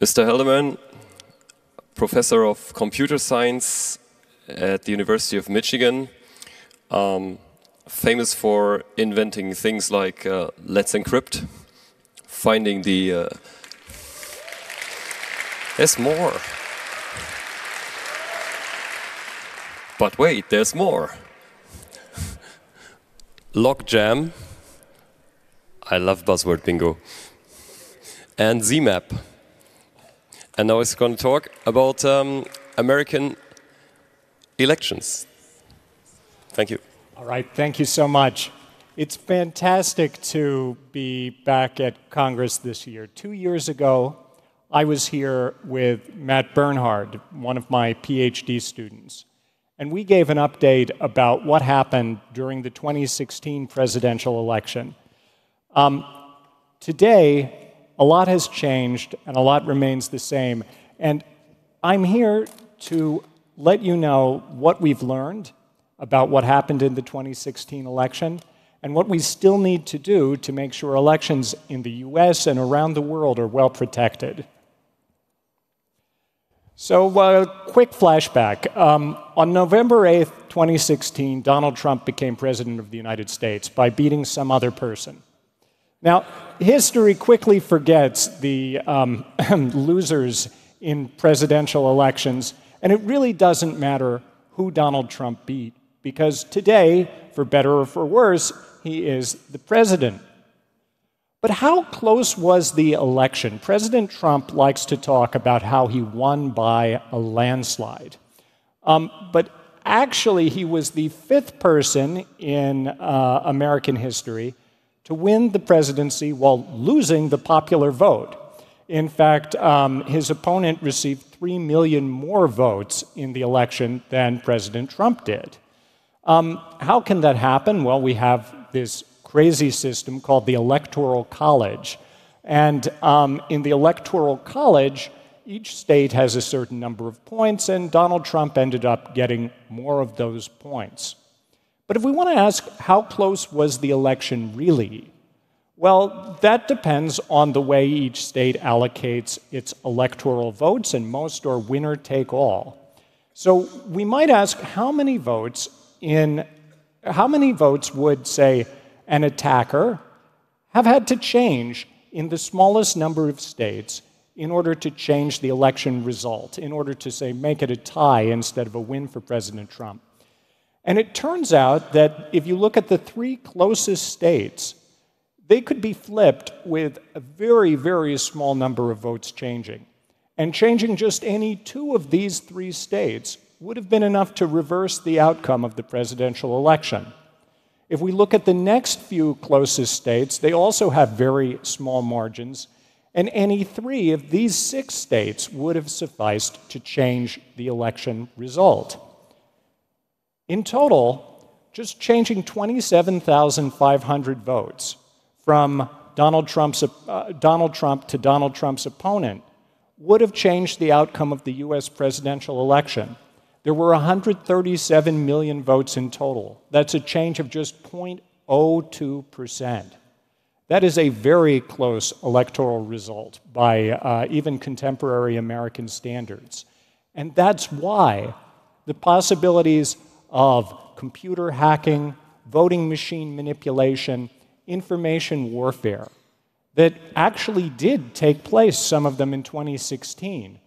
Mr. Halderman, professor of computer science at the University of Michigan, um, famous for inventing things like uh, Let's Encrypt, finding the. Uh, there's more. But wait, there's more. Logjam. I love buzzword bingo. And ZMAP. And now he's going to talk about um, American elections. Thank you. All right, thank you so much. It's fantastic to be back at Congress this year. Two years ago, I was here with Matt Bernhard, one of my PhD students, and we gave an update about what happened during the 2016 presidential election. Um, today, a lot has changed and a lot remains the same. And I'm here to let you know what we've learned about what happened in the 2016 election and what we still need to do to make sure elections in the US and around the world are well protected. So, uh, quick flashback. Um, on November 8th, 2016, Donald Trump became president of the United States by beating some other person. Now, history quickly forgets the um, losers in presidential elections, and it really doesn't matter who Donald Trump beat, because today, for better or for worse, he is the president. But how close was the election? President Trump likes to talk about how he won by a landslide. Um, but actually, he was the fifth person in uh, American history to win the presidency while losing the popular vote. In fact, um, his opponent received 3 million more votes in the election than President Trump did. Um, how can that happen? Well, we have this crazy system called the Electoral College. And um, in the Electoral College, each state has a certain number of points, and Donald Trump ended up getting more of those points. But if we want to ask how close was the election really, well, that depends on the way each state allocates its electoral votes, and most are winner take all. So we might ask how many votes in how many votes would say an attacker have had to change in the smallest number of states in order to change the election result, in order to say make it a tie instead of a win for President Trump. And it turns out that if you look at the three closest states, they could be flipped with a very, very small number of votes changing. And changing just any two of these three states would have been enough to reverse the outcome of the presidential election. If we look at the next few closest states, they also have very small margins, and any three of these six states would have sufficed to change the election result. In total, just changing 27,500 votes from Donald, Trump's, uh, Donald Trump to Donald Trump's opponent would have changed the outcome of the US presidential election. There were 137 million votes in total. That's a change of just 0.02%. That is a very close electoral result by uh, even contemporary American standards. And that's why the possibilities of computer hacking, voting machine manipulation, information warfare that actually did take place, some of them in 2016,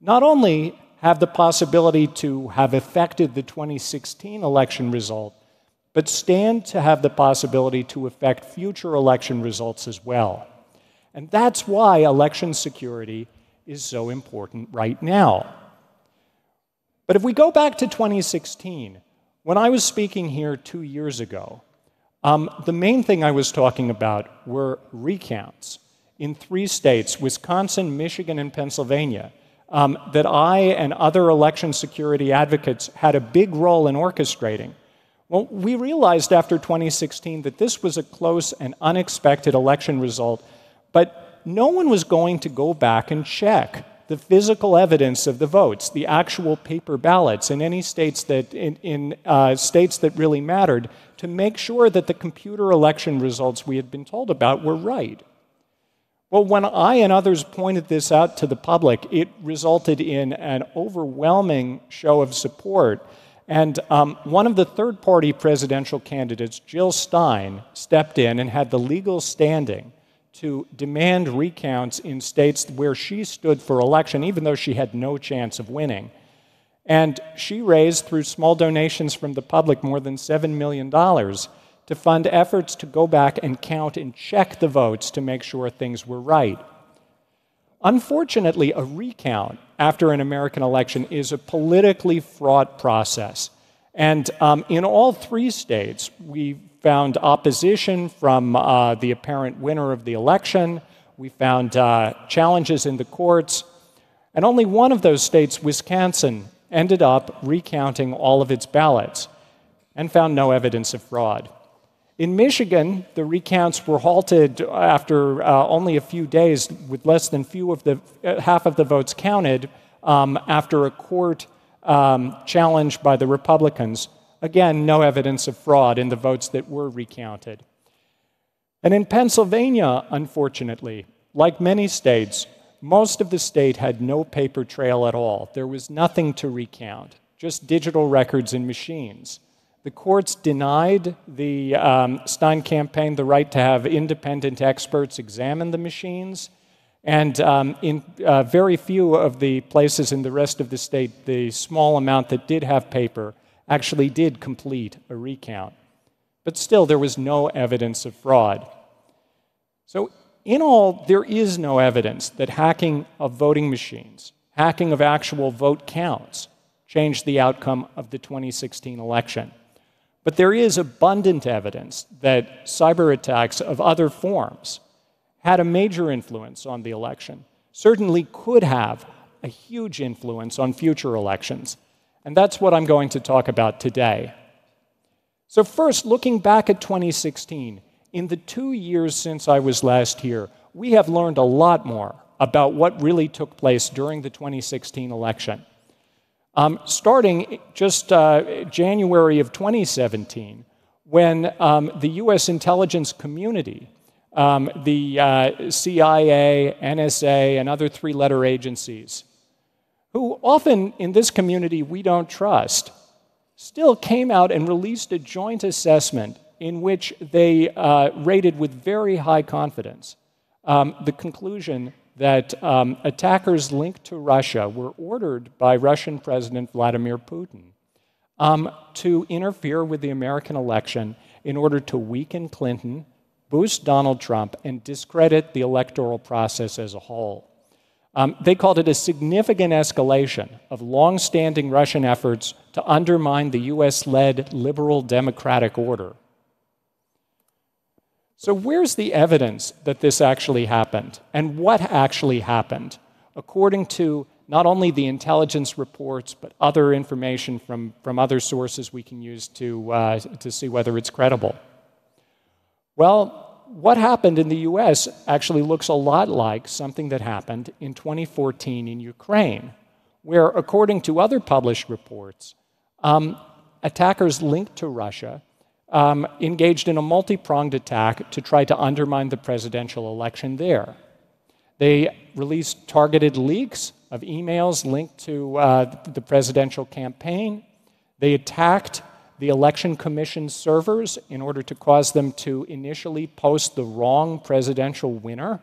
not only have the possibility to have affected the 2016 election result, but stand to have the possibility to affect future election results as well. And that's why election security is so important right now. But if we go back to 2016, when I was speaking here two years ago, um, the main thing I was talking about were recounts in three states Wisconsin, Michigan, and Pennsylvania um, that I and other election security advocates had a big role in orchestrating. Well, we realized after 2016 that this was a close and unexpected election result, but no one was going to go back and check the physical evidence of the votes, the actual paper ballots in any states that in, in uh, states that really mattered, to make sure that the computer election results we had been told about were right. Well, when I and others pointed this out to the public, it resulted in an overwhelming show of support. And um, one of the third party presidential candidates, Jill Stein, stepped in and had the legal standing to demand recounts in states where she stood for election, even though she had no chance of winning. And she raised, through small donations from the public, more than $7 million to fund efforts to go back and count and check the votes to make sure things were right. Unfortunately, a recount after an American election is a politically fraught process. And um, in all three states, we found opposition from uh, the apparent winner of the election. We found uh, challenges in the courts. And only one of those states, Wisconsin, ended up recounting all of its ballots and found no evidence of fraud. In Michigan, the recounts were halted after uh, only a few days, with less than few of the uh, half of the votes counted um, after a court um, challenge by the Republicans. Again, no evidence of fraud in the votes that were recounted. And in Pennsylvania, unfortunately, like many states, most of the state had no paper trail at all. There was nothing to recount, just digital records and machines. The courts denied the um, Stein campaign the right to have independent experts examine the machines. And um, in uh, very few of the places in the rest of the state, the small amount that did have paper actually did complete a recount. But still, there was no evidence of fraud. So, in all, there is no evidence that hacking of voting machines, hacking of actual vote counts, changed the outcome of the 2016 election. But there is abundant evidence that cyber attacks of other forms had a major influence on the election, certainly could have a huge influence on future elections. And that's what I'm going to talk about today. So, first, looking back at 2016, in the two years since I was last here, we have learned a lot more about what really took place during the 2016 election. Um, starting just uh, January of 2017, when um, the US intelligence community, um, the uh, CIA, NSA, and other three letter agencies, who often in this community we don't trust, still came out and released a joint assessment in which they uh, rated with very high confidence um, the conclusion that um, attackers linked to Russia were ordered by Russian President Vladimir Putin um, to interfere with the American election in order to weaken Clinton, boost Donald Trump, and discredit the electoral process as a whole. Um, they called it a significant escalation of long standing Russian efforts to undermine the US led liberal democratic order. So, where's the evidence that this actually happened? And what actually happened? According to not only the intelligence reports, but other information from, from other sources we can use to, uh, to see whether it's credible. Well, what happened in the US actually looks a lot like something that happened in 2014 in Ukraine, where, according to other published reports, um, attackers linked to Russia um, engaged in a multi pronged attack to try to undermine the presidential election there. They released targeted leaks of emails linked to uh, the presidential campaign. They attacked the Election Commission servers in order to cause them to initially post the wrong presidential winner.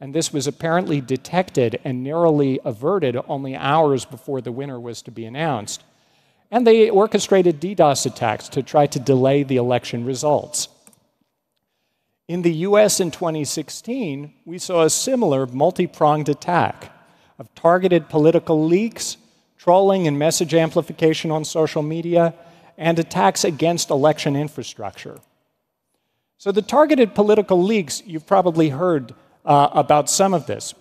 And this was apparently detected and narrowly averted only hours before the winner was to be announced and they orchestrated DDoS attacks to try to delay the election results. In the US in 2016, we saw a similar multi pronged attack of targeted political leaks, trolling and message amplification on social media, and attacks against election infrastructure. So, the targeted political leaks, you've probably heard uh, about some of this.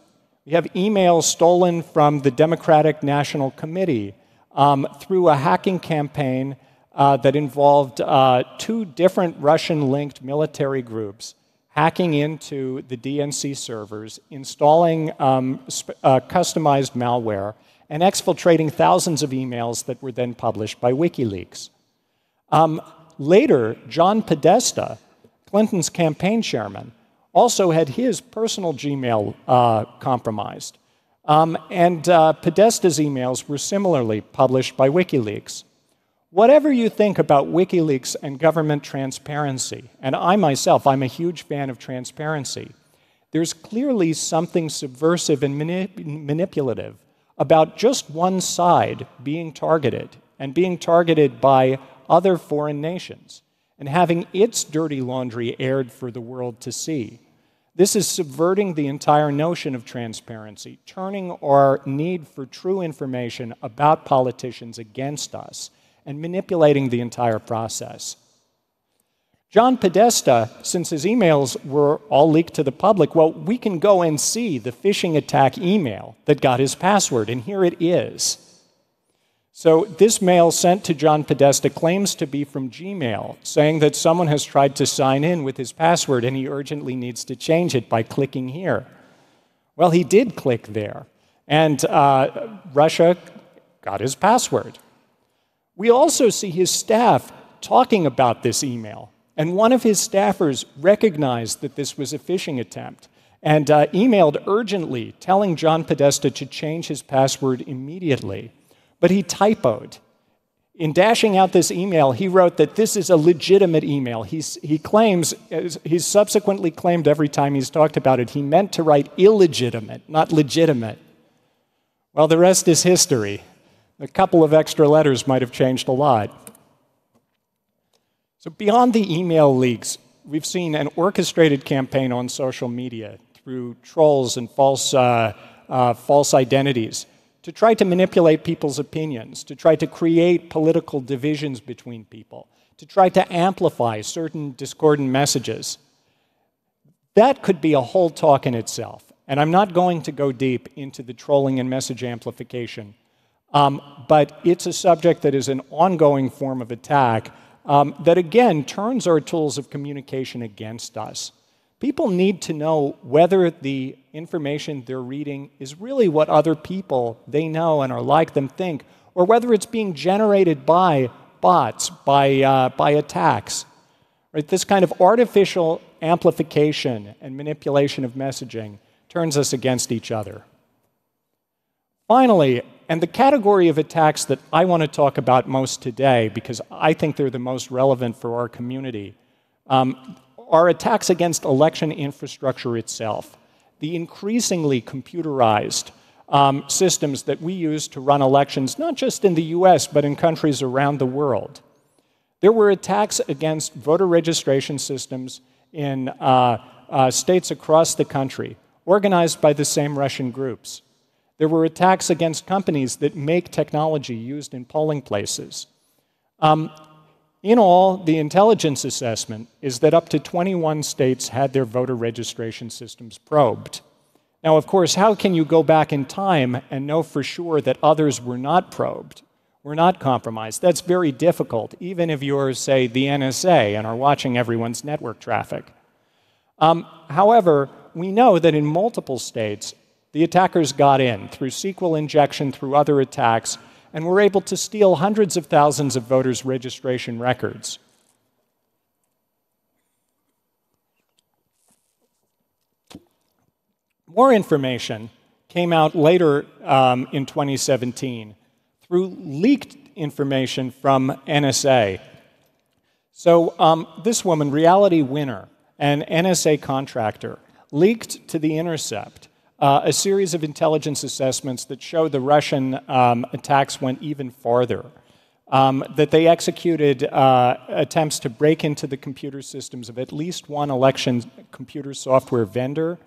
We have emails stolen from the Democratic National Committee um, through a hacking campaign uh, that involved uh, two different Russian linked military groups hacking into the DNC servers, installing um, uh, customized malware, and exfiltrating thousands of emails that were then published by WikiLeaks. Um, later, John Podesta, Clinton's campaign chairman, also had his personal Gmail uh, compromised. Um, and uh, Podesta's emails were similarly published by WikiLeaks. Whatever you think about WikiLeaks and government transparency, and I myself, I'm a huge fan of transparency, there's clearly something subversive and manip- manipulative about just one side being targeted and being targeted by other foreign nations and having its dirty laundry aired for the world to see. This is subverting the entire notion of transparency, turning our need for true information about politicians against us, and manipulating the entire process. John Podesta, since his emails were all leaked to the public, well, we can go and see the phishing attack email that got his password, and here it is. So, this mail sent to John Podesta claims to be from Gmail, saying that someone has tried to sign in with his password and he urgently needs to change it by clicking here. Well, he did click there, and uh, Russia got his password. We also see his staff talking about this email, and one of his staffers recognized that this was a phishing attempt and uh, emailed urgently telling John Podesta to change his password immediately. But he typoed. In dashing out this email, he wrote that this is a legitimate email. He's, he claims, he's subsequently claimed every time he's talked about it, he meant to write illegitimate, not legitimate. Well, the rest is history. A couple of extra letters might have changed a lot. So, beyond the email leaks, we've seen an orchestrated campaign on social media through trolls and false, uh, uh, false identities to try to manipulate people's opinions, to try to create political divisions between people, to try to amplify certain discordant messages. That could be a whole talk in itself. And I'm not going to go deep into the trolling and message amplification, um, but it's a subject that is an ongoing form of attack um, that, again, turns our tools of communication against us. People need to know whether the information they're reading is really what other people they know and are like them think, or whether it's being generated by bots, by, uh, by attacks. Right? This kind of artificial amplification and manipulation of messaging turns us against each other. Finally, and the category of attacks that I want to talk about most today, because I think they're the most relevant for our community, um, are attacks against election infrastructure itself. The increasingly computerized um, systems that we use to run elections, not just in the US, but in countries around the world. There were attacks against voter registration systems in uh, uh, states across the country, organized by the same Russian groups. There were attacks against companies that make technology used in polling places. Um, in all, the intelligence assessment is that up to 21 states had their voter registration systems probed. Now, of course, how can you go back in time and know for sure that others were not probed, were not compromised? That's very difficult, even if you're, say, the NSA and are watching everyone's network traffic. Um, however, we know that in multiple states, the attackers got in through SQL injection, through other attacks, and were able to steal hundreds of thousands of voters' registration records. More information came out later um, in 2017 through leaked information from NSA. So, um, this woman, Reality Winner, an NSA contractor, leaked to The Intercept uh, a series of intelligence assessments that show the Russian um, attacks went even farther. Um, that they executed uh, attempts to break into the computer systems of at least one election computer software vendor,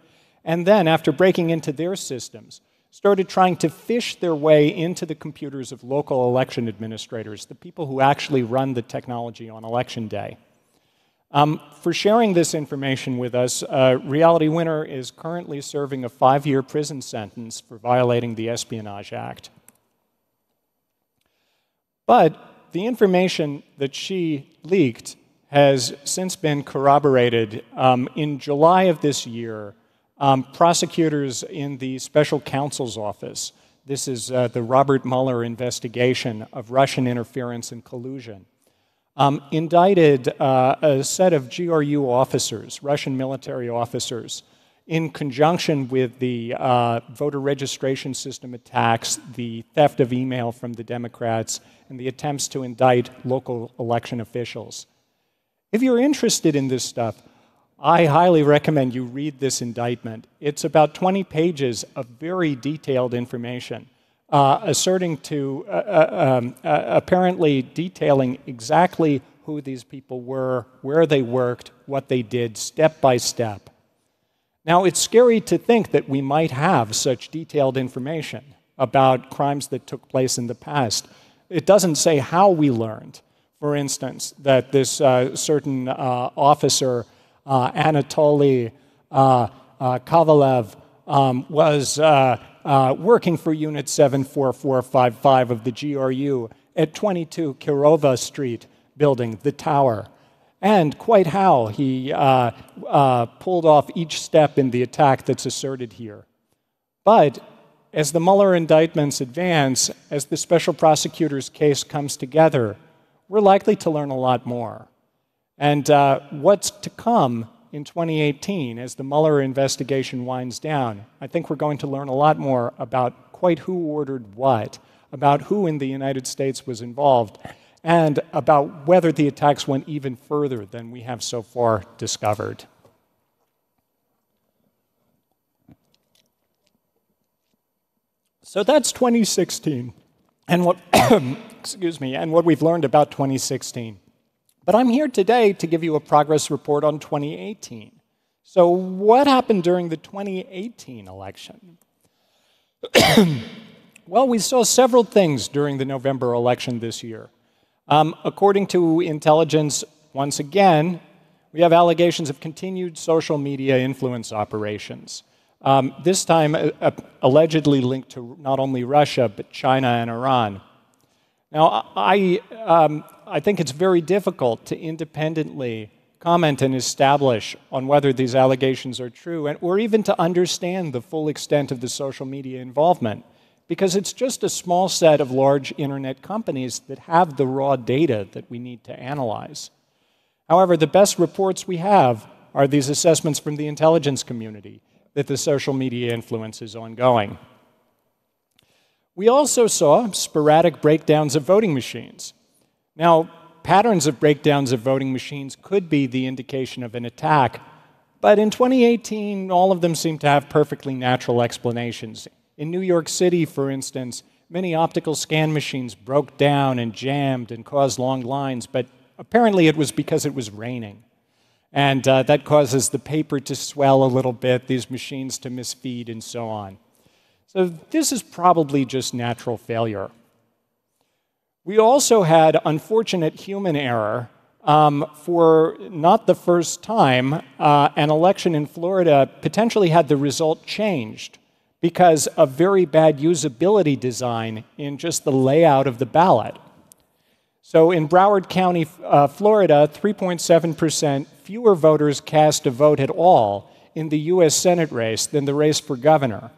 and then, after breaking into their systems, started trying to phish their way into the computers of local election administrators, the people who actually run the technology on election day. Um, for sharing this information with us, uh, Reality Winner is currently serving a five year prison sentence for violating the Espionage Act. But the information that she leaked has since been corroborated. Um, in July of this year, um, prosecutors in the special counsel's office, this is uh, the Robert Mueller investigation of Russian interference and collusion, um, indicted uh, a set of GRU officers, Russian military officers, in conjunction with the uh, voter registration system attacks, the theft of email from the Democrats, and the attempts to indict local election officials. If you're interested in this stuff, I highly recommend you read this indictment. It's about 20 pages of very detailed information, uh, asserting to, uh, uh um, uh, apparently detailing exactly who these people were, where they worked, what they did, step by step. Now, it's scary to think that we might have such detailed information about crimes that took place in the past. It doesn't say how we learned, for instance, that this uh, certain uh, officer, uh, Anatoly uh, Kovalev, um, was uh, working for Unit 74455 of the GRU at 22 Kirova Street building, the tower and quite how he uh, uh, pulled off each step in the attack that's asserted here. But as the Mueller indictments advance, as the special prosecutor's case comes together, we're likely to learn a lot more. And uh, what's to come in 2018 as the Mueller investigation winds down, I think we're going to learn a lot more about quite who ordered what, about who in the United States was involved and about whether the attacks went even further than we have so far discovered. So that's 2016 and what excuse me and what we've learned about 2016. But I'm here today to give you a progress report on 2018. So what happened during the 2018 election? well, we saw several things during the November election this year. Um, according to intelligence, once again, we have allegations of continued social media influence operations. Um, this time, uh, uh, allegedly linked to not only Russia, but China and Iran. Now, I, um, I think it's very difficult to independently comment and establish on whether these allegations are true, and, or even to understand the full extent of the social media involvement because it's just a small set of large internet companies that have the raw data that we need to analyze. However, the best reports we have are these assessments from the intelligence community that the social media influence is ongoing. We also saw sporadic breakdowns of voting machines. Now, patterns of breakdowns of voting machines could be the indication of an attack, but in 2018, all of them seem to have perfectly natural explanations, in New York City, for instance, many optical scan machines broke down and jammed and caused long lines, but apparently it was because it was raining. And uh, that causes the paper to swell a little bit, these machines to misfeed, and so on. So this is probably just natural failure. We also had unfortunate human error um, for not the first time. Uh, an election in Florida potentially had the result changed because of very bad usability design in just the layout of the ballot. So in Broward County, uh, Florida, 3.7% fewer voters cast a vote at all in the US Senate race than the race for governor.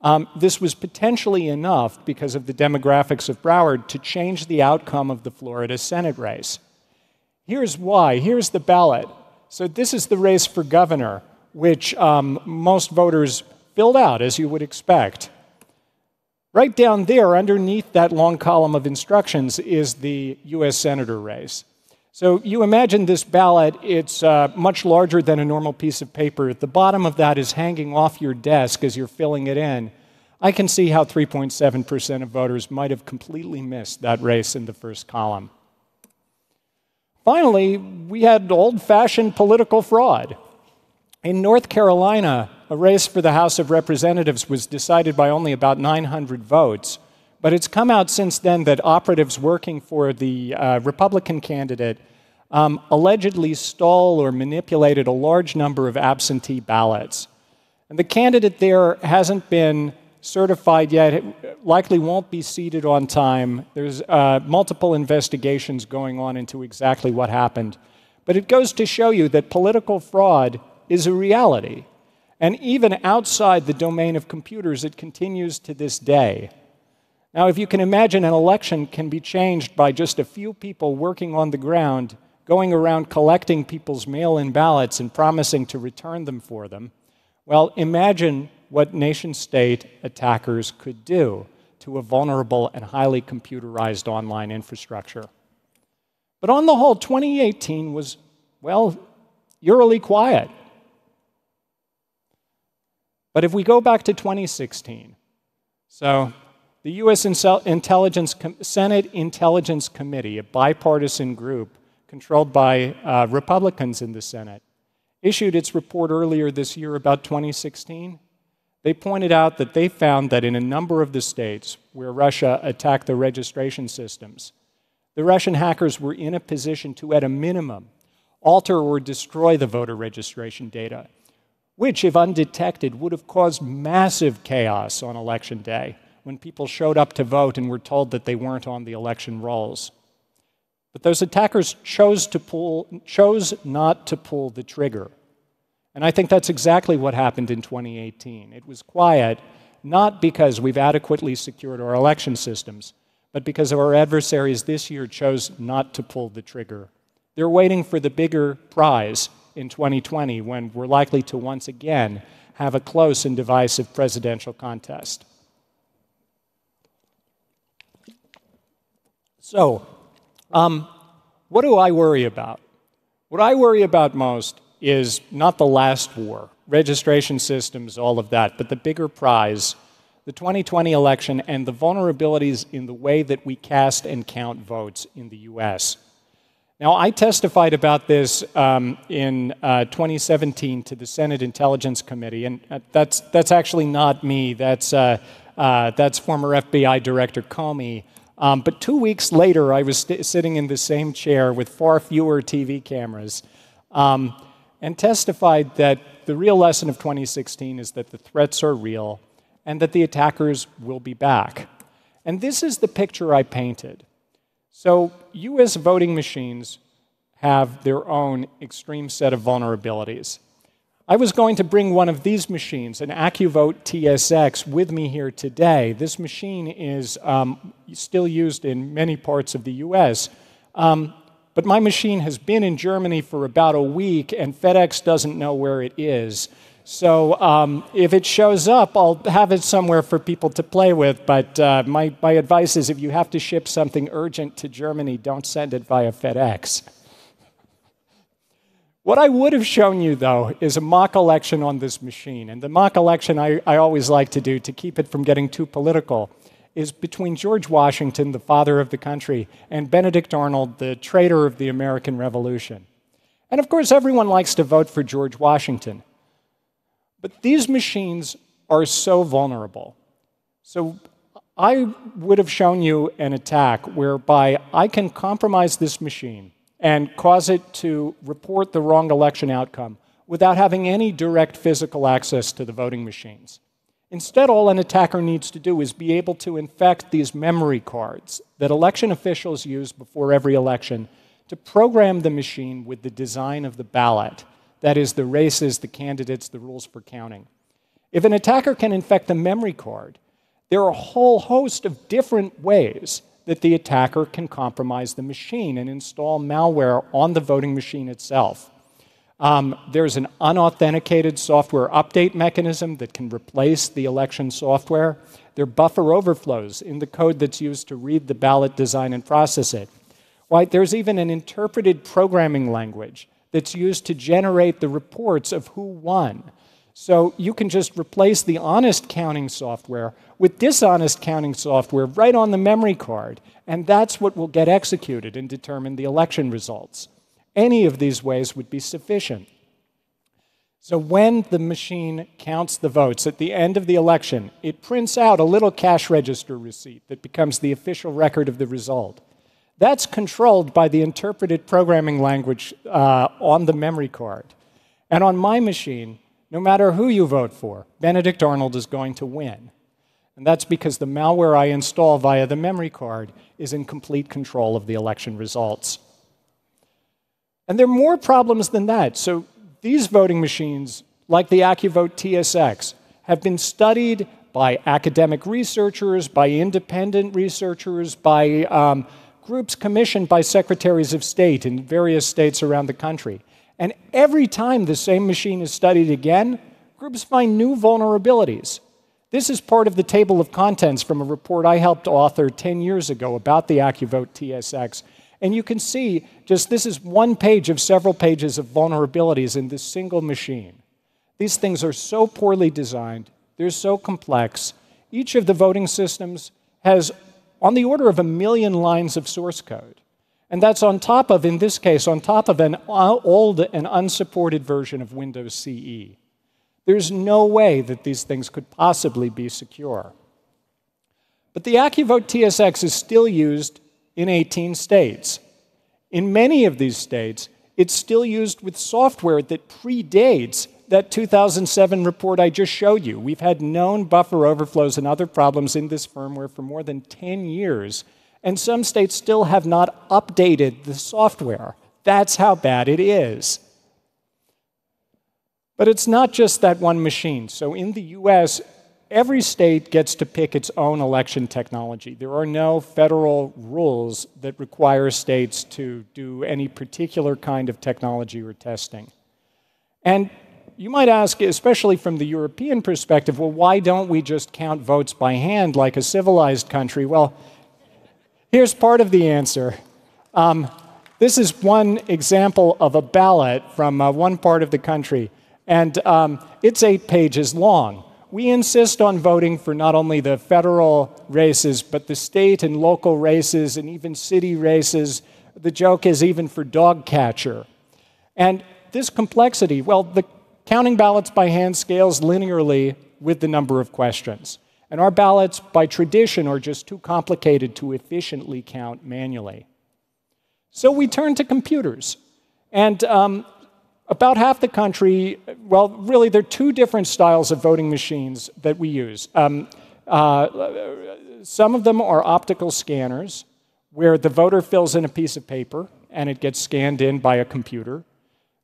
Um, this was potentially enough because of the demographics of Broward to change the outcome of the Florida Senate race. Here's why. Here's the ballot. So, this is the race for governor, which um, most voters filled out as you would expect. Right down there, underneath that long column of instructions, is the US Senator race. So you imagine this ballot, it's uh, much larger than a normal piece of paper. At the bottom of that is hanging off your desk as you're filling it in. I can see how 3.7% of voters might have completely missed that race in the first column. Finally, we had old fashioned political fraud. In North Carolina, a race for the House of Representatives was decided by only about 900 votes. But it's come out since then that operatives working for the uh, Republican candidate um, allegedly stole or manipulated a large number of absentee ballots. And the candidate there hasn't been certified yet, it likely won't be seated on time. There's uh, multiple investigations going on into exactly what happened. But it goes to show you that political fraud is a reality. And even outside the domain of computers, it continues to this day. Now, if you can imagine, an election can be changed by just a few people working on the ground, going around collecting people's mail in ballots and promising to return them for them. Well, imagine what nation state attackers could do to a vulnerable and highly computerized online infrastructure. But on the whole, 2018 was, well, eerily quiet. But if we go back to 2016, so the U.S. Intelligence Senate Intelligence Committee, a bipartisan group controlled by uh, Republicans in the Senate, issued its report earlier this year about 2016. They pointed out that they found that in a number of the states where Russia attacked the registration systems, the Russian hackers were in a position to, at a minimum, alter or destroy the voter registration data, which, if undetected, would have caused massive chaos on election day when people showed up to vote and were told that they weren't on the election rolls. But those attackers chose, to pull, chose not to pull the trigger. And I think that's exactly what happened in 2018. It was quiet, not because we've adequately secured our election systems, but because our adversaries this year chose not to pull the trigger. They're waiting for the bigger prize in 2020 when we're likely to once again have a close and divisive presidential contest. So, um, what do I worry about? What I worry about most is not the last war, registration systems, all of that, but the bigger prize the 2020 election and the vulnerabilities in the way that we cast and count votes in the US. Now, I testified about this um, in uh, 2017 to the Senate Intelligence Committee, and uh, that's, that's actually not me, that's, uh, uh that's former FBI Director Comey. Um, but two weeks later, I was st- sitting in the same chair with far fewer TV cameras um, and testified that the real lesson of 2016 is that the threats are real and that the attackers will be back. And this is the picture I painted. So, US voting machines have their own extreme set of vulnerabilities. I was going to bring one of these machines, an AccuVote TSX, with me here today. This machine is um, still used in many parts of the US. Um, but my machine has been in Germany for about a week, and FedEx doesn't know where it is. So um, if it shows up, I'll have it somewhere for people to play with. But uh, my, my advice is if you have to ship something urgent to Germany, don't send it via FedEx. What I would have shown you, though, is a mock election on this machine. And the mock election I, I always like to do to keep it from getting too political is between George Washington, the father of the country, and Benedict Arnold, the traitor of the American Revolution. And of course, everyone likes to vote for George Washington. But these machines are so vulnerable. So I would have shown you an attack whereby I can compromise this machine and cause it to report the wrong election outcome without having any direct physical access to the voting machines. Instead, all an attacker needs to do is be able to infect these memory cards that election officials use before every election to program the machine with the design of the ballot that is, the races, the candidates, the rules for counting. If an attacker can infect the memory card, there are a whole host of different ways that the attacker can compromise the machine and install malware on the voting machine itself. Um, there's an unauthenticated software update mechanism that can replace the election software. There are buffer overflows in the code that's used to read the ballot design and process it. Right, there's even an interpreted programming language that's used to generate the reports of who won. So you can just replace the honest counting software with dishonest counting software right on the memory card, and that's what will get executed and determine the election results. Any of these ways would be sufficient. So when the machine counts the votes at the end of the election, it prints out a little cash register receipt that becomes the official record of the result. That's controlled by the interpreted programming language uh, on the memory card. And on my machine, no matter who you vote for, Benedict Arnold is going to win. And that's because the malware I install via the memory card is in complete control of the election results. And there are more problems than that. So these voting machines, like the AccuVote TSX, have been studied by academic researchers, by independent researchers, by um, groups commissioned by secretaries of state in various states around the country. And every time the same machine is studied again, groups find new vulnerabilities. This is part of the table of contents from a report I helped author 10 years ago about the AccuVote TSX. And you can see just this is one page of several pages of vulnerabilities in this single machine. These things are so poorly designed, they're so complex. Each of the voting systems has on the order of a million lines of source code. And that's on top of, in this case, on top of an old and unsupported version of Windows CE. There's no way that these things could possibly be secure. But the AccuVote TSX is still used in 18 states. In many of these states, it's still used with software that predates that 2007 report I just showed you. We've had known buffer overflows and other problems in this firmware for more than 10 years, and some states still have not updated the software. That's how bad it is. But it's not just that one machine. So in the US, every state gets to pick its own election technology. There are no federal rules that require states to do any particular kind of technology or testing. And you might ask, especially from the European perspective, well, why don't we just count votes by hand like a civilized country? Well, here's part of the answer. Um, this is one example of a ballot from uh, one part of the country, and um, it's eight pages long. We insist on voting for not only the federal races, but the state and local races, and even city races. The joke is even for dog catcher. And this complexity, well, the Counting ballots by hand scales linearly with the number of questions. And our ballots, by tradition, are just too complicated to efficiently count manually. So we turn to computers. And um, about half the country, well, really, there are two different styles of voting machines that we use. Um, uh, some of them are optical scanners, where the voter fills in a piece of paper and it gets scanned in by a computer.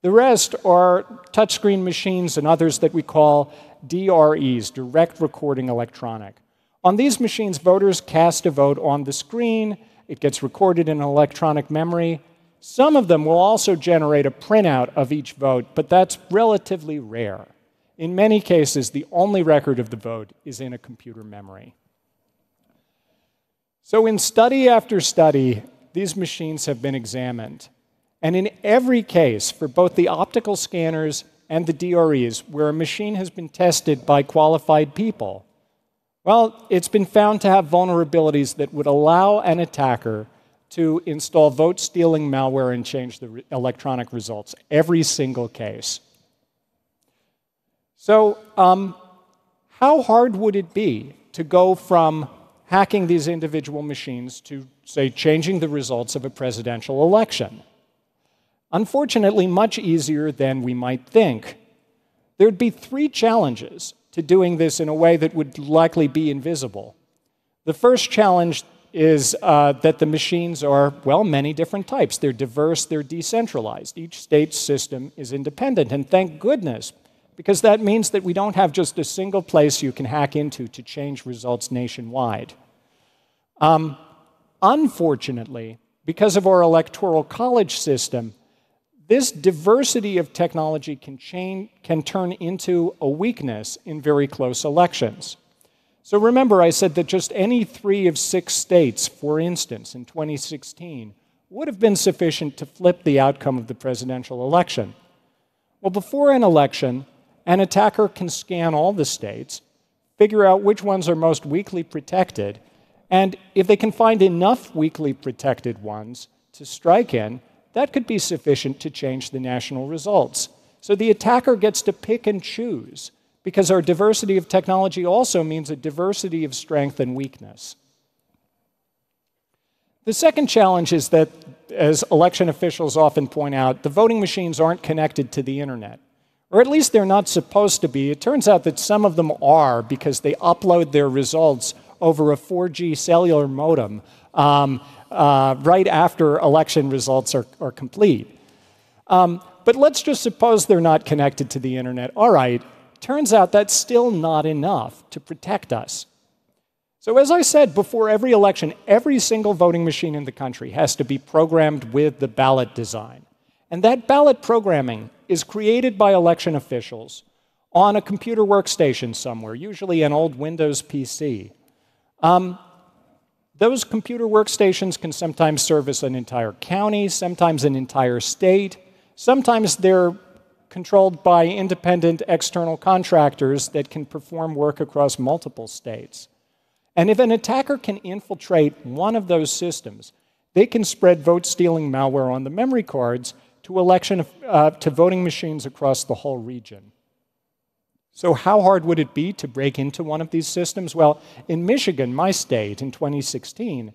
The rest are touchscreen machines and others that we call DREs, direct recording electronic. On these machines, voters cast a vote on the screen, it gets recorded in electronic memory. Some of them will also generate a printout of each vote, but that's relatively rare. In many cases, the only record of the vote is in a computer memory. So, in study after study, these machines have been examined. And in every case, for both the optical scanners and the DREs, where a machine has been tested by qualified people, well, it's been found to have vulnerabilities that would allow an attacker to install vote stealing malware and change the re electronic results, every single case. So, um, how hard would it be to go from hacking these individual machines to, say, changing the results of a presidential election? Unfortunately, much easier than we might think. There'd be three challenges to doing this in a way that would likely be invisible. The first challenge is uh, that the machines are, well, many different types. They're diverse, they're decentralized. Each state's system is independent, and thank goodness, because that means that we don't have just a single place you can hack into to change results nationwide. Um, unfortunately, because of our electoral college system, this diversity of technology can, can turn into a weakness in very close elections. So remember, I said that just any three of six states, for instance, in 2016, would have been sufficient to flip the outcome of the presidential election. Well, before an election, an attacker can scan all the states, figure out which ones are most weakly protected, and if they can find enough weakly protected ones to strike in, that could be sufficient to change the national results. So the attacker gets to pick and choose because our diversity of technology also means a diversity of strength and weakness. The second challenge is that, as election officials often point out, the voting machines aren't connected to the internet. Or at least they're not supposed to be. It turns out that some of them are because they upload their results over a 4G cellular modem um, uh, right after election results are, are complete. Um, but let's just suppose they're not connected to the internet. All right, turns out that's still not enough to protect us. So, as I said, before every election, every single voting machine in the country has to be programmed with the ballot design. And that ballot programming is created by election officials on a computer workstation somewhere, usually an old Windows PC. Um, those computer workstations can sometimes service an entire county, sometimes an entire state. Sometimes they're controlled by independent external contractors that can perform work across multiple states. And if an attacker can infiltrate one of those systems, they can spread vote stealing malware on the memory cards to, election, uh, to voting machines across the whole region. So, how hard would it be to break into one of these systems? Well, in Michigan, my state, in 2016,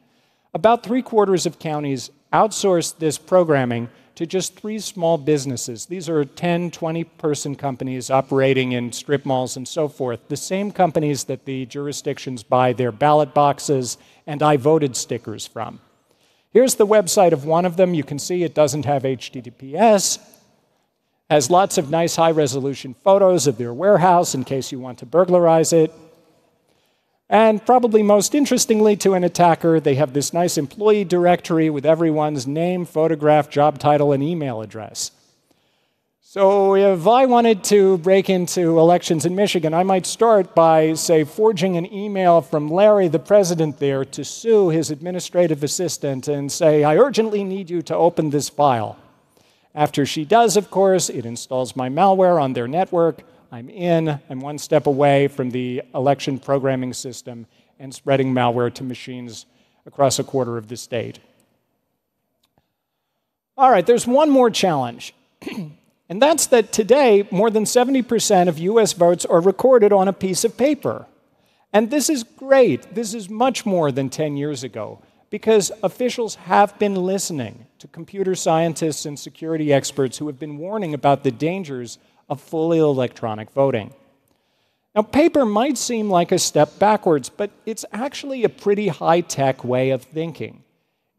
about three quarters of counties outsourced this programming to just three small businesses. These are 10, 20 person companies operating in strip malls and so forth, the same companies that the jurisdictions buy their ballot boxes and I voted stickers from. Here's the website of one of them. You can see it doesn't have HTTPS, has lots of nice high resolution photos of their warehouse in case you want to burglarize it. And probably most interestingly to an attacker, they have this nice employee directory with everyone's name, photograph, job title, and email address. So if I wanted to break into elections in Michigan, I might start by, say, forging an email from Larry, the president there, to Sue his administrative assistant and say, I urgently need you to open this file. After she does, of course, it installs my malware on their network. I'm in, I'm one step away from the election programming system and spreading malware to machines across a quarter of the state. All right, there's one more challenge. and that's that today, more than 70% of US votes are recorded on a piece of paper. And this is great. This is much more than 10 years ago because officials have been listening to computer scientists and security experts who have been warning about the dangers of fully electronic voting. Now, paper might seem like a step backwards, but it's actually a pretty high tech way of thinking.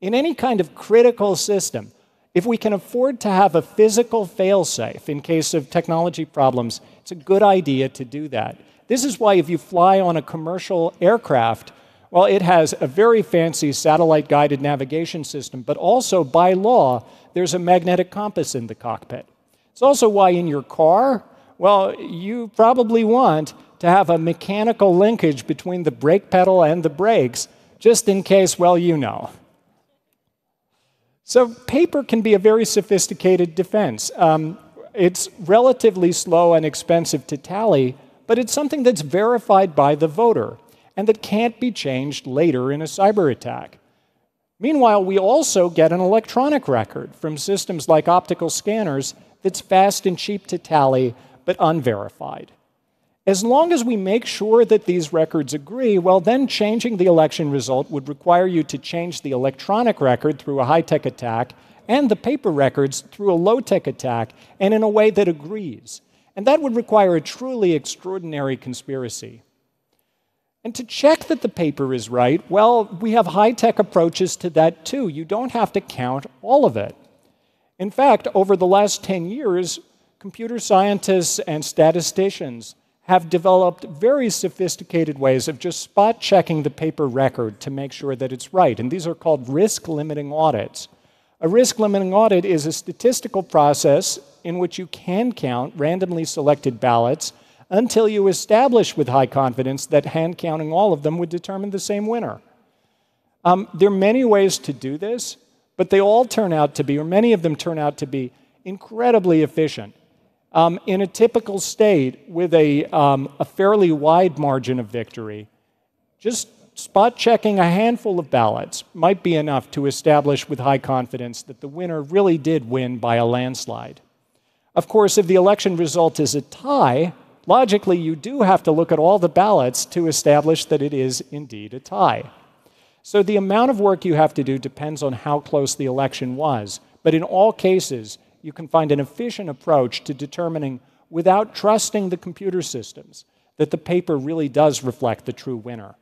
In any kind of critical system, if we can afford to have a physical failsafe in case of technology problems, it's a good idea to do that. This is why, if you fly on a commercial aircraft, well, it has a very fancy satellite guided navigation system, but also by law, there's a magnetic compass in the cockpit. It's also why in your car, well, you probably want to have a mechanical linkage between the brake pedal and the brakes, just in case, well, you know. So, paper can be a very sophisticated defense. Um, it's relatively slow and expensive to tally, but it's something that's verified by the voter and that can't be changed later in a cyber attack. Meanwhile, we also get an electronic record from systems like optical scanners that's fast and cheap to tally, but unverified. As long as we make sure that these records agree, well, then changing the election result would require you to change the electronic record through a high tech attack and the paper records through a low tech attack and in a way that agrees. And that would require a truly extraordinary conspiracy. And to check that the paper is right, well, we have high tech approaches to that too. You don't have to count all of it. In fact, over the last 10 years, computer scientists and statisticians have developed very sophisticated ways of just spot checking the paper record to make sure that it's right. And these are called risk limiting audits. A risk limiting audit is a statistical process in which you can count randomly selected ballots until you establish with high confidence that hand counting all of them would determine the same winner. Um, there are many ways to do this, but they all turn out to be, or many of them turn out to be, incredibly efficient. Um, in a typical state with a, um, a fairly wide margin of victory, just spot checking a handful of ballots might be enough to establish with high confidence that the winner really did win by a landslide. Of course, if the election result is a tie, logically, you do have to look at all the ballots to establish that it is indeed a tie. So the amount of work you have to do depends on how close the election was. But in all cases, you can find an efficient approach to determining, without trusting the computer systems, that the paper really does reflect the true winner.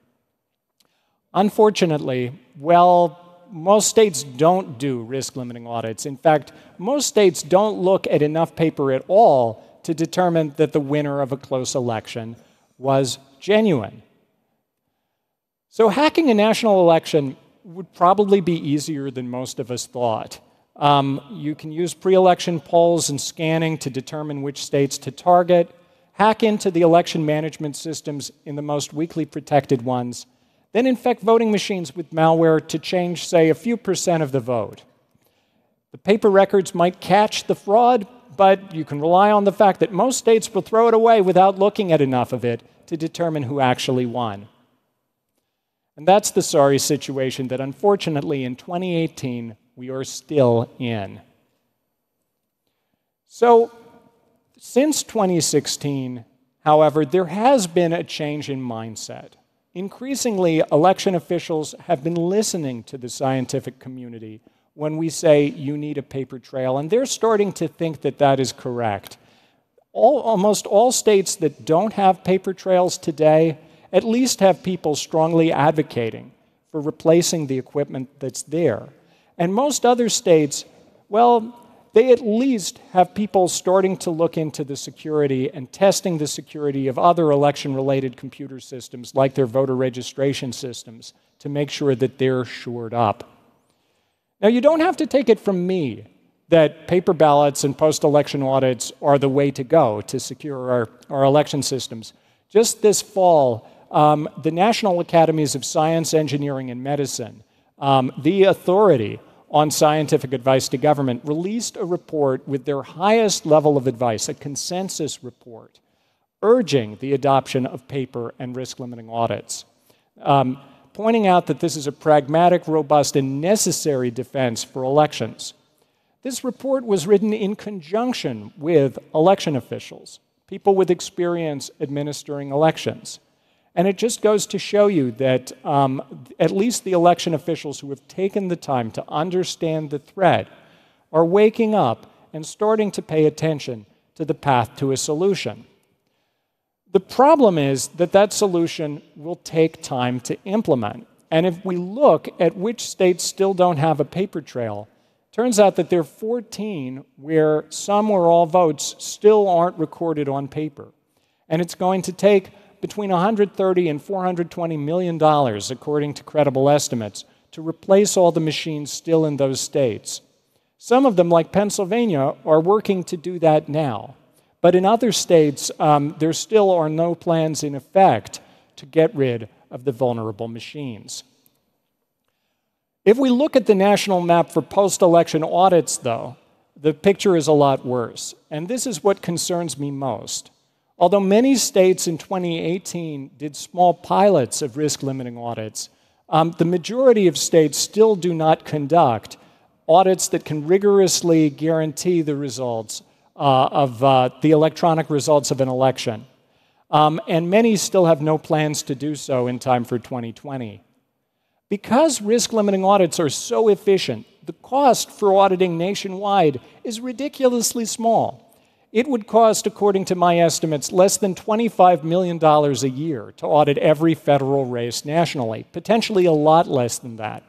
Unfortunately, well, most states don't do risk limiting audits. In fact, most states don't look at enough paper at all to determine that the winner of a close election was genuine. So, hacking a national election would probably be easier than most of us thought. Um, you can use pre election polls and scanning to determine which states to target, hack into the election management systems in the most weakly protected ones, then infect voting machines with malware to change, say, a few percent of the vote. The paper records might catch the fraud, but you can rely on the fact that most states will throw it away without looking at enough of it to determine who actually won. And that's the sorry situation that unfortunately in 2018 we are still in. So, since 2016, however, there has been a change in mindset. Increasingly, election officials have been listening to the scientific community when we say you need a paper trail, and they're starting to think that that is correct. All, almost all states that don't have paper trails today at least have people strongly advocating for replacing the equipment that's there. And most other states, well, they at least have people starting to look into the security and testing the security of other election related computer systems like their voter registration systems to make sure that they're shored up. Now, you don't have to take it from me that paper ballots and post election audits are the way to go to secure our, our election systems. Just this fall, um, the National Academies of Science, Engineering, and Medicine, um, the authority on scientific advice to government, released a report with their highest level of advice, a consensus report, urging the adoption of paper and risk limiting audits. Um, pointing out that this is a pragmatic, robust, and necessary defense for elections. This report was written in conjunction with election officials, people with experience administering elections. And it just goes to show you that um, at least the election officials who have taken the time to understand the threat are waking up and starting to pay attention to the path to a solution. The problem is that that solution will take time to implement. And if we look at which states still don't have a paper trail, turns out that there are 14 where some or all votes still aren't recorded on paper. And it's going to take between 130 and 420 million dollars according to credible estimates to replace all the machines still in those states. Some of them like Pennsylvania are working to do that now. But in other states, um, there still are no plans in effect to get rid of the vulnerable machines. If we look at the national map for post election audits, though, the picture is a lot worse. And this is what concerns me most. Although many states in 2018 did small pilots of risk limiting audits, um, the majority of states still do not conduct audits that can rigorously guarantee the results uh, of uh, the electronic results of an election. Um, and many still have no plans to do so in time for 2020. Because risk limiting audits are so efficient, the cost for auditing nationwide is ridiculously small. It would cost, according to my estimates, less than $25 million a year to audit every federal race nationally, potentially a lot less than that.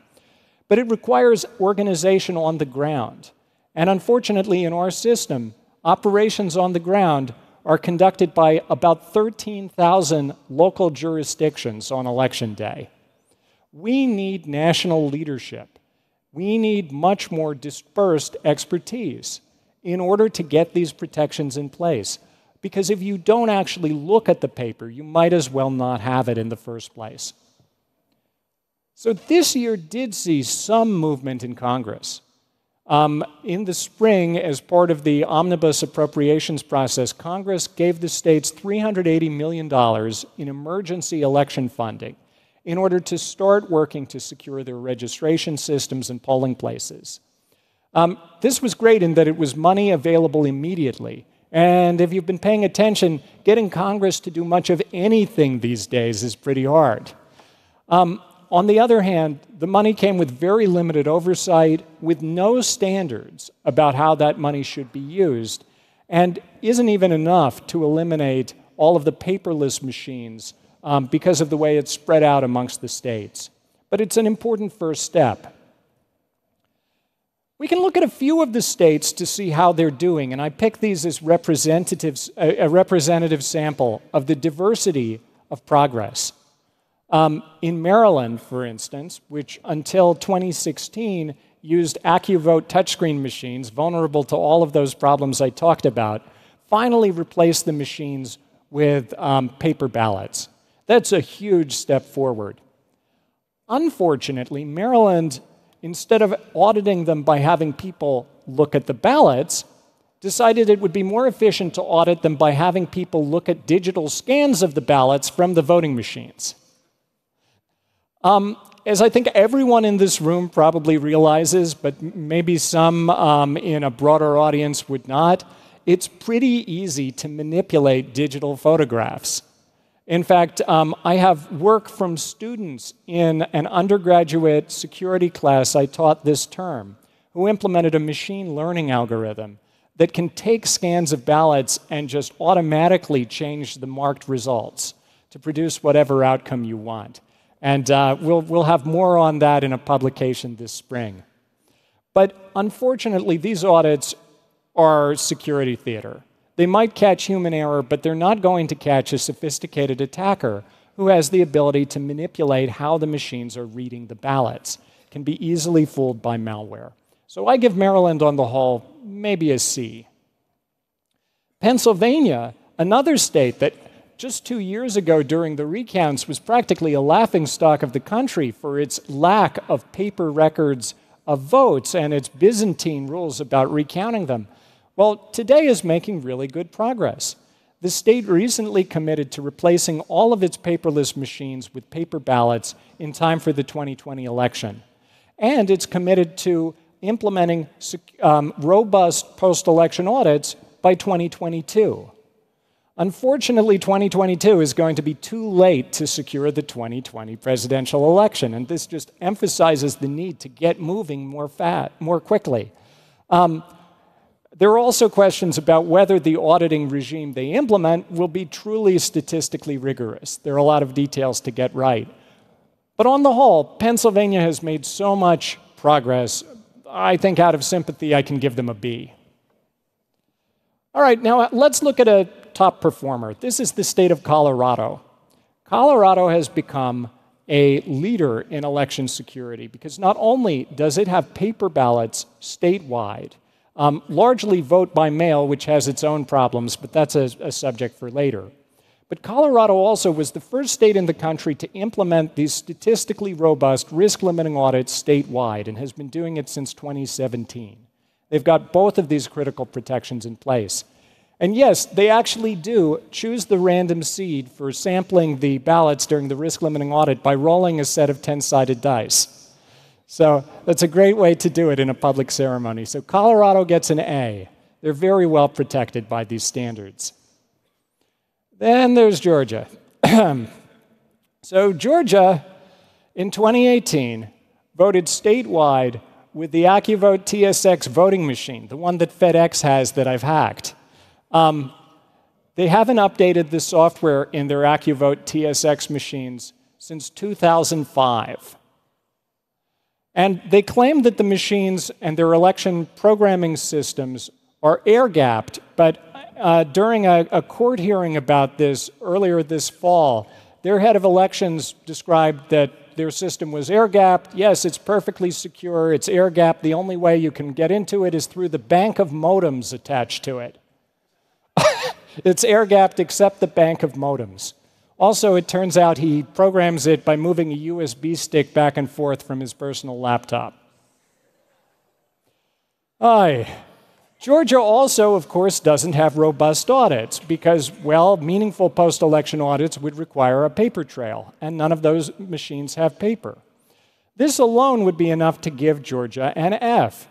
But it requires organization on the ground. And unfortunately, in our system, operations on the ground are conducted by about 13,000 local jurisdictions on election day. We need national leadership. We need much more dispersed expertise in order to get these protections in place. Because if you don't actually look at the paper, you might as well not have it in the first place. So this year did see some movement in Congress. Um, in the spring, as part of the omnibus appropriations process, Congress gave the states $380 million in emergency election funding in order to start working to secure their registration systems and polling places. Um, this was great in that it was money available immediately. And if you've been paying attention, getting Congress to do much of anything these days is pretty hard. Um, on the other hand, the money came with very limited oversight, with no standards about how that money should be used, and isn't even enough to eliminate all of the paperless machines um, because of the way it's spread out amongst the states. But it's an important first step. We can look at a few of the states to see how they're doing, and I pick these as representatives, a, a representative sample of the diversity of progress. Um, in Maryland, for instance, which until 2016 used AccuVote touchscreen machines vulnerable to all of those problems I talked about, finally replaced the machines with um, paper ballots. That's a huge step forward. Unfortunately, Maryland, instead of auditing them by having people look at the ballots, decided it would be more efficient to audit them by having people look at digital scans of the ballots from the voting machines. Um, as I think everyone in this room probably realizes, but maybe some um, in a broader audience would not, it's pretty easy to manipulate digital photographs. In fact, um, I have work from students in an undergraduate security class I taught this term who implemented a machine learning algorithm that can take scans of ballots and just automatically change the marked results to produce whatever outcome you want. And uh, we'll, we'll have more on that in a publication this spring. But unfortunately, these audits are security theater. They might catch human error, but they're not going to catch a sophisticated attacker who has the ability to manipulate how the machines are reading the ballots. Can be easily fooled by malware. So I give Maryland on the whole maybe a C. Pennsylvania, another state that just two years ago during the recounts was practically a laughingstock of the country for its lack of paper records of votes and its Byzantine rules about recounting them. Well, today is making really good progress. The state recently committed to replacing all of its paperless machines with paper ballots in time for the 2020 election. And it's committed to implementing um, robust post election audits by 2022. Unfortunately, 2022 is going to be too late to secure the 2020 presidential election, and this just emphasizes the need to get moving more fat, more quickly. Um, there are also questions about whether the auditing regime they implement will be truly statistically rigorous. There are a lot of details to get right. But on the whole, Pennsylvania has made so much progress. I think out of sympathy, I can give them a B. All right, now let's look at a top performer. This is the state of Colorado. Colorado has become a leader in election security because not only does it have paper ballots statewide, um, largely vote by mail, which has its own problems, but that's a, a subject for later. But Colorado also was the first state in the country to implement these statistically robust risk limiting audits statewide and has been doing it since 2017. They've got both of these critical protections in place. And yes, they actually do choose the random seed for sampling the ballots during the risk limiting audit by rolling a set of 10 sided dice. So that's a great way to do it in a public ceremony. So Colorado gets an A. They're very well protected by these standards. Then there's Georgia. so Georgia, in 2018, voted statewide with the AccuVote TSX voting machine, the one that FedEx has that I've hacked. Um, they haven't updated the software in their AccuVote TSX machines since 2005. And they claim that the machines and their election programming systems are air gapped, but uh, during a, a court hearing about this earlier this fall, their head of elections described that their system was air gapped. Yes, it's perfectly secure, it's air gapped. The only way you can get into it is through the bank of modems attached to it. it's air gapped except the bank of modems. Also, it turns out he programs it by moving a USB stick back and forth from his personal laptop. Aye. Georgia also, of course, doesn't have robust audits because, well, meaningful post election audits would require a paper trail, and none of those machines have paper. This alone would be enough to give Georgia an F.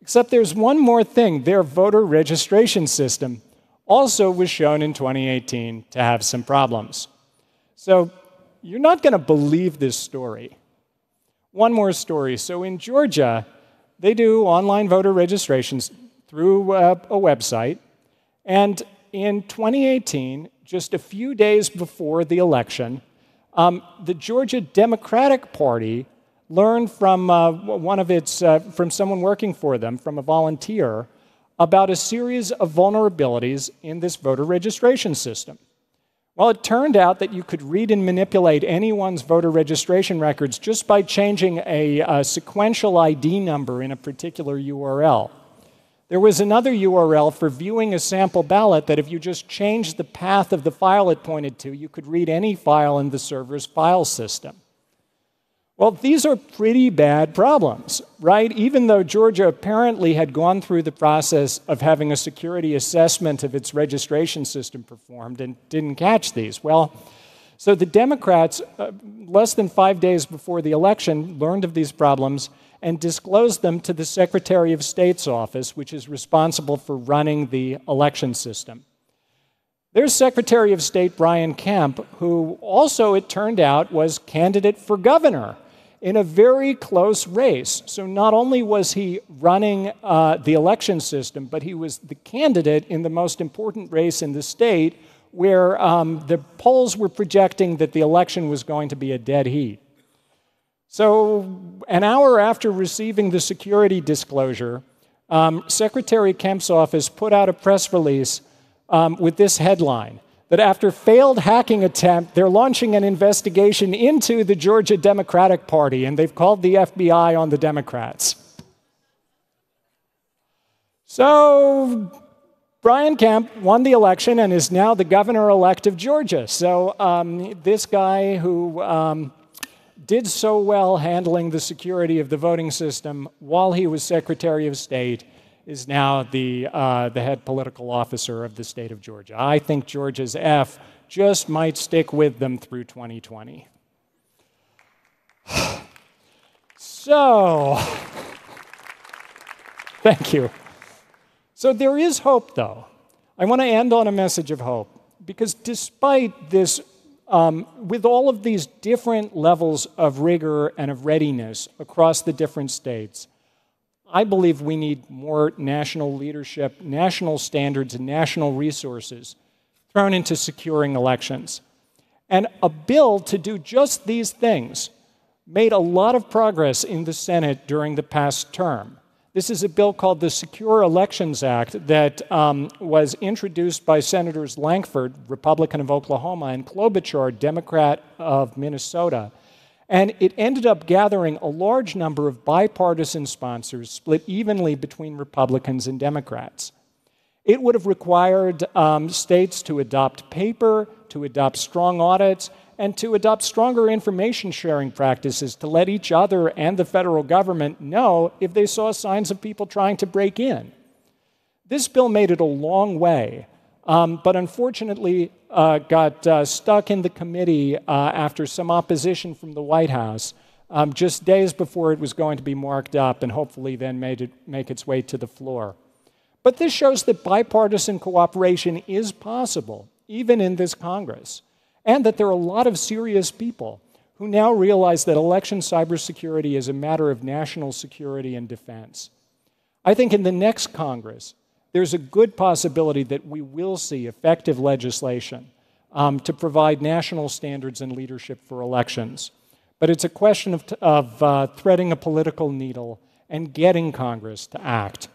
Except there's one more thing their voter registration system also was shown in 2018 to have some problems. So you're not going to believe this story. One more story. So in Georgia, they do online voter registrations through a, uh, a website. And in 2018, just a few days before the election, um, the Georgia Democratic Party learned from uh, one of its, uh, from someone working for them, from a volunteer, about a series of vulnerabilities in this voter registration system. Well, it turned out that you could read and manipulate anyone's voter registration records just by changing a, a, sequential ID number in a particular URL. There was another URL for viewing a sample ballot that if you just changed the path of the file it pointed to, you could read any file in the server's file system. Well, these are pretty bad problems, right? Even though Georgia apparently had gone through the process of having a security assessment of its registration system performed and didn't catch these. Well, so the Democrats, uh, less than five days before the election, learned of these problems and disclosed them to the Secretary of State's office, which is responsible for running the election system. There's Secretary of State Brian Kemp, who also, it turned out, was candidate for governor in a very close race. So not only was he running uh, the election system, but he was the candidate in the most important race in the state where um, the polls were projecting that the election was going to be a dead heat. So, an hour after receiving the security disclosure, um, Secretary Kemp's office put out a press release um, with this headline that after failed hacking attempt, they're launching an investigation into the Georgia Democratic Party, and they've called the FBI on the Democrats. So, Brian Kemp won the election and is now the governor elect of Georgia. So, um, this guy who um, did so well handling the security of the voting system while he was Secretary of State is now the, uh, the head political officer of the state of Georgia. I think Georgia's F just might stick with them through 2020. so, thank you. So, there is hope, though. I want to end on a message of hope because despite this, um, with all of these different levels of rigor and of readiness across the different states, I believe we need more national leadership, national standards, and national resources thrown into securing elections. And a bill to do just these things made a lot of progress in the Senate during the past term. This is a bill called the Secure Elections Act that um, was introduced by Senators Lankford, Republican of Oklahoma, and Klobuchar, Democrat of Minnesota. And it ended up gathering a large number of bipartisan sponsors split evenly between Republicans and Democrats. It would have required um, states to adopt paper, to adopt strong audits, and to adopt stronger information sharing practices to let each other and the federal government know if they saw signs of people trying to break in. This bill made it a long way, um, but unfortunately, uh, got uh, stuck in the committee uh, after some opposition from the White House, um, just days before it was going to be marked up and hopefully then made it, make its way to the floor. But this shows that bipartisan cooperation is possible, even in this Congress, and that there are a lot of serious people who now realize that election cybersecurity is a matter of national security and defense. I think in the next Congress, there's a good possibility that we will see effective legislation um, to provide national standards and leadership for elections. But it's a question of, of uh, threading a political needle and getting Congress to act.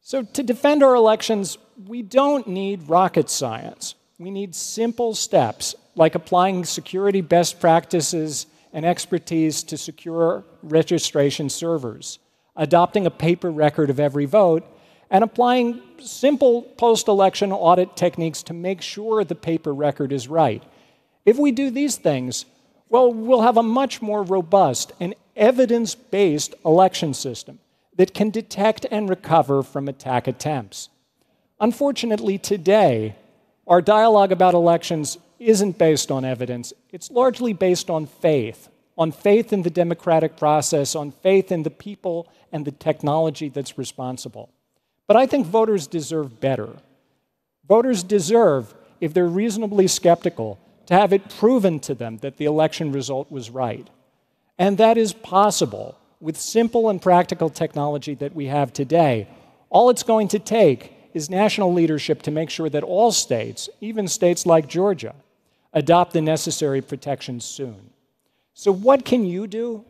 So, to defend our elections, we don't need rocket science. We need simple steps like applying security best practices and expertise to secure registration servers, adopting a paper record of every vote, and applying simple post election audit techniques to make sure the paper record is right. If we do these things, well, we'll have a much more robust and evidence based election system that can detect and recover from attack attempts. Unfortunately, today, our dialogue about elections isn't based on evidence, it's largely based on faith. On faith in the democratic process, on faith in the people and the technology that's responsible. But I think voters deserve better. Voters deserve, if they're reasonably skeptical, to have it proven to them that the election result was right. And that is possible with simple and practical technology that we have today. All it's going to take is national leadership to make sure that all states, even states like Georgia, adopt the necessary protections soon. So, what can you do?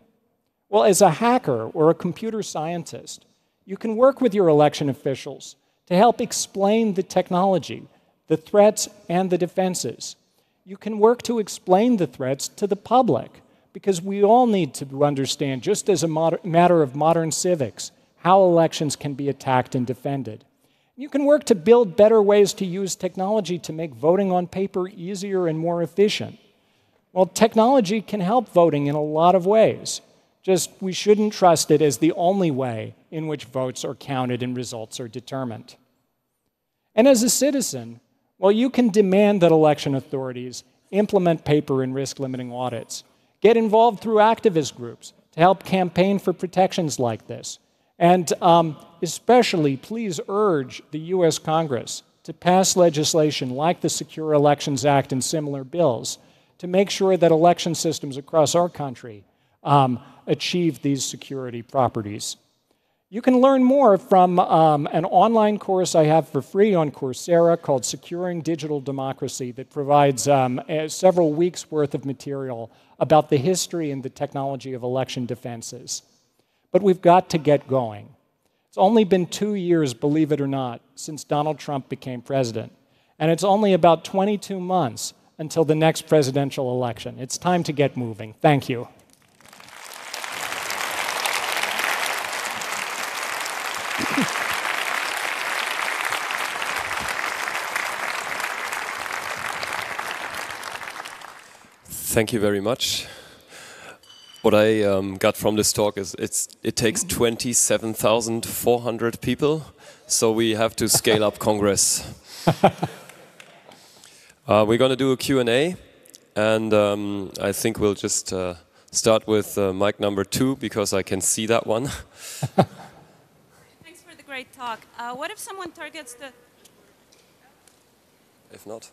Well, as a hacker or a computer scientist, you can work with your election officials to help explain the technology, the threats, and the defenses. You can work to explain the threats to the public because we all need to understand, just as a matter of modern civics, how elections can be attacked and defended. You can work to build better ways to use technology to make voting on paper easier and more efficient. Well, technology can help voting in a lot of ways. Just we shouldn't trust it as the only way in which votes are counted and results are determined. And as a citizen, well, you can demand that election authorities implement paper and risk limiting audits, get involved through activist groups to help campaign for protections like this, and um, especially please urge the US Congress to pass legislation like the Secure Elections Act and similar bills to make sure that election systems across our country um, achieve these security properties. You can learn more from um, an online course I have for free on Coursera called Securing Digital Democracy that provides um, several weeks' worth of material about the history and the technology of election defenses. But we've got to get going. It's only been two years, believe it or not, since Donald Trump became president. And it's only about 22 months until the next presidential election. It's time to get moving. Thank you. Thank you very much. What I um, got from this talk is it's, it takes 27,400 people, so we have to scale up Congress. uh, we're going to do a Q&A, and um, I think we'll just uh, start with uh, mic number two, because I can see that one. Thanks for the great talk. Uh, what if someone targets the... If not?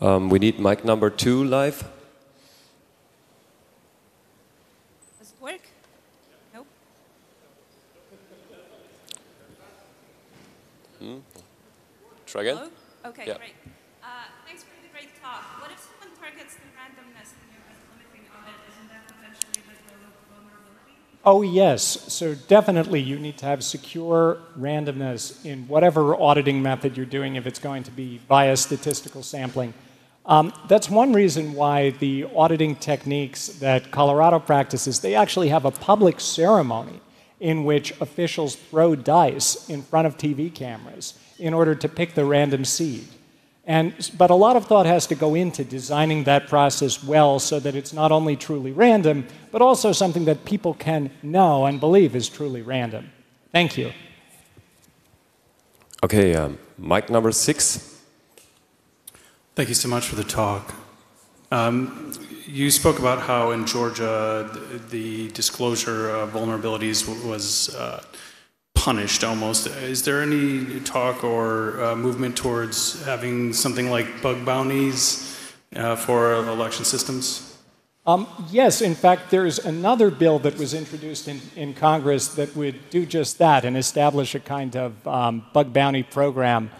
Um, we need mic number two live. Does it work? Nope. Hmm. Try again? Hello? Okay, yeah. great. Uh, thanks for the great talk. What if someone targets the randomness in your limiting of it? Isn't that potentially the vulnerability? Oh, yes. So definitely you need to have secure randomness in whatever auditing method you're doing if it's going to be via statistical sampling. Um, that's one reason why the auditing techniques that Colorado practices, they actually have a public ceremony in which officials throw dice in front of TV cameras in order to pick the random seed. And, but a lot of thought has to go into designing that process well so that it's not only truly random, but also something that people can know and believe is truly random. Thank you. Okay, um, mic number six. Thank you so much for the talk. Um, you spoke about how in Georgia the, the disclosure of vulnerabilities was uh, punished almost. Is there any talk or uh, movement towards having something like bug bounties uh, for election systems? Um, yes, in fact, there's another bill that was introduced in, in Congress that would do just that and establish a kind of um, bug bounty program.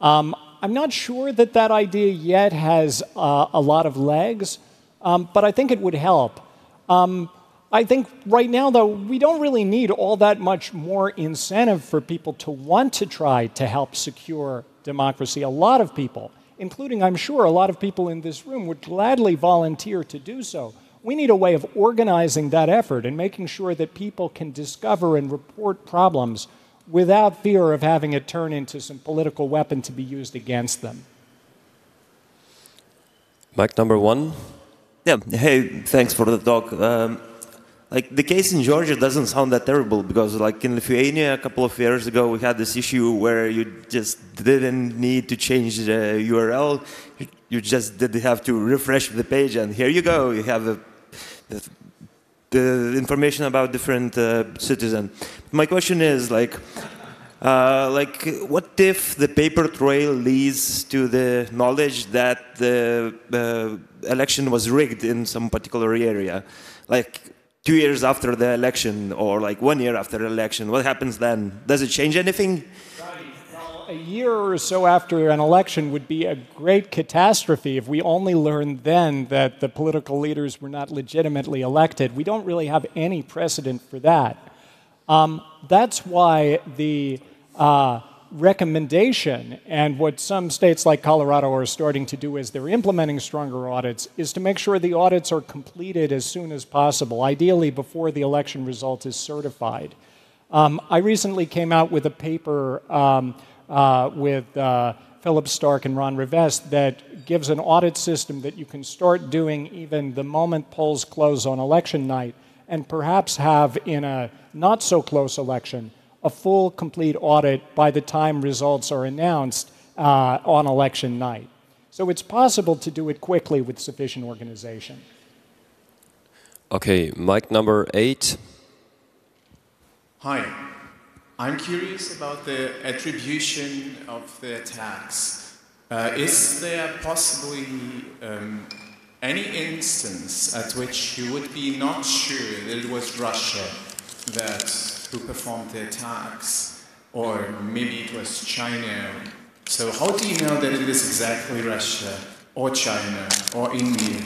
Um, I'm not sure that that idea yet has uh, a lot of legs, um, but I think it would help. Um, I think right now, though, we don't really need all that much more incentive for people to want to try to help secure democracy. A lot of people, including, I'm sure, a lot of people in this room, would gladly volunteer to do so. We need a way of organizing that effort and making sure that people can discover and report problems without fear of having it turn into some political weapon to be used against them. Mic number one. Yeah, hey, thanks for the talk. Um, like the case in Georgia doesn't sound that terrible because like in Lithuania a couple of years ago we had this issue where you just didn't need to change the URL, you just did have to refresh the page and here you go, you have a, the information about different uh, citizen. My question is like, uh, like what if the paper trail leads to the knowledge that the uh, election was rigged in some particular area, like two years after the election or like one year after the election? What happens then? Does it change anything? A year or so after an election would be a great catastrophe if we only learned then that the political leaders were not legitimately elected. We don't really have any precedent for that. Um, that's why the uh, recommendation and what some states like Colorado are starting to do as they're implementing stronger audits is to make sure the audits are completed as soon as possible, ideally before the election result is certified. Um, I recently came out with a paper um, uh, with uh, Philip Stark and Ron Rivest that gives an audit system that you can start doing even the moment polls close on election night, and perhaps have in a not so close election a full, complete audit by the time results are announced uh, on election night. So it's possible to do it quickly with sufficient organization. Okay, mic number eight. Hi. I'm curious about the attribution of the attacks. Uh, is there possibly um, any instance at which you would be not sure that it was Russia that who performed the attacks, or maybe it was China? So how do you know that it is exactly Russia, or China, or India?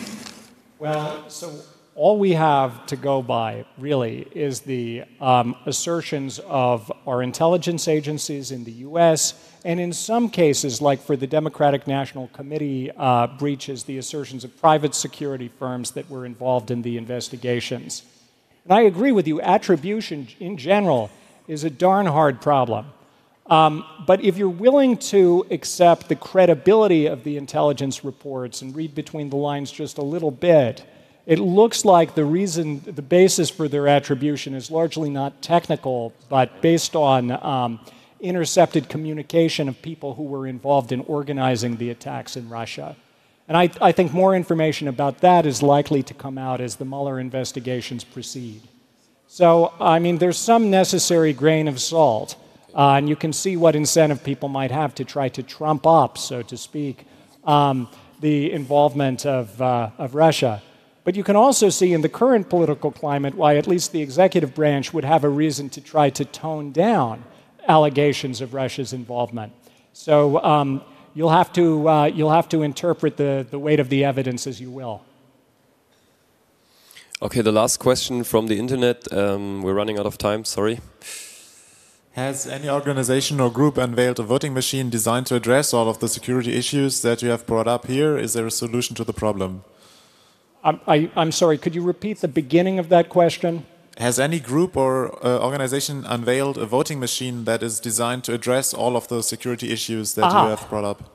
Well, so all we have to go by, really, is the um, assertions of our intelligence agencies in the US, and in some cases, like for the Democratic National Committee uh, breaches, the assertions of private security firms that were involved in the investigations. And I agree with you, attribution in general is a darn hard problem. Um, but if you're willing to accept the credibility of the intelligence reports and read between the lines just a little bit, it looks like the reason, the basis for their attribution is largely not technical, but based on um, intercepted communication of people who were involved in organizing the attacks in Russia. And I, I think more information about that is likely to come out as the Mueller investigations proceed. So, I mean, there's some necessary grain of salt, uh, and you can see what incentive people might have to try to trump up, so to speak, um, the involvement of, uh, of Russia. But you can also see in the current political climate why at least the executive branch would have a reason to try to tone down allegations of Russia's involvement. So um, you'll, have to, uh, you'll have to interpret the, the weight of the evidence as you will. Okay, the last question from the internet. Um, we're running out of time, sorry. Has any organization or group unveiled a voting machine designed to address all of the security issues that you have brought up here? Is there a solution to the problem? I'm, I, am sorry, could you repeat the beginning of that question? Has any group or uh, organization unveiled a voting machine that is designed to address all of the security issues that you have brought up?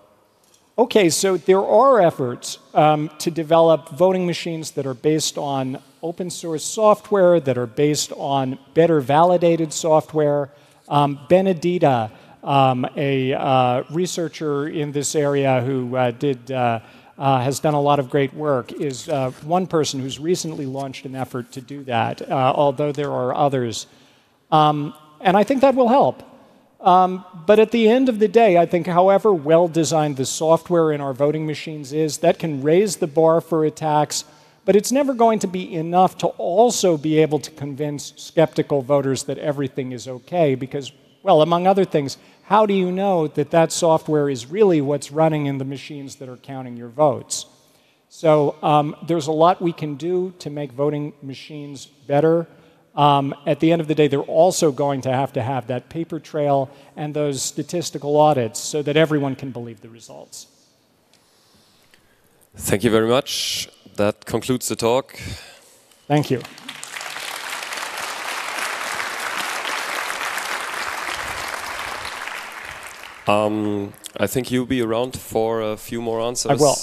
Okay, so there are efforts um, to develop voting machines that are based on open source software, that are based on better validated software. Um, Ben Adida, um, a uh, researcher in this area who uh, did uh, has done a lot of great work, is uh, one person who's recently launched an effort to do that, uh, although there are others. Um, and I think that will help. Um, but at the end of the day, I think however well designed the software in our voting machines is, that can raise the bar for attacks, but it's never going to be enough to also be able to convince skeptical voters that everything is okay, because, well, among other things, how do you know that that software is really what's running in the machines that are counting your votes? So um, there's a lot we can do to make voting machines better. Um, at the end of the day, they're also going to have to have that paper trail and those statistical audits so that everyone can believe the results. Thank you very much. That concludes the talk. Thank you. Um, I think you'll be around for a few more answers. I will.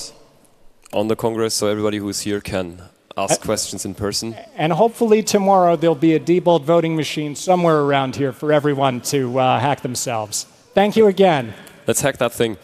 On the Congress, so everybody who's here can ask I, questions in person. And hopefully tomorrow there'll be a Diebold voting machine somewhere around here for everyone to uh, hack themselves. Thank you again. Let's hack that thing.